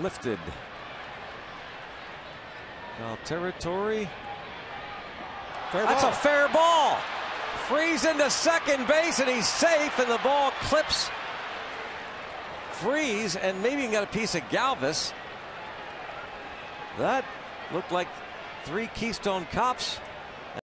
lifted. Now territory. Fair That's ball. a fair ball. Freese into second base and he's safe and the ball clips Freese and maybe he got a piece of Galvis. That looked like three Keystone Cops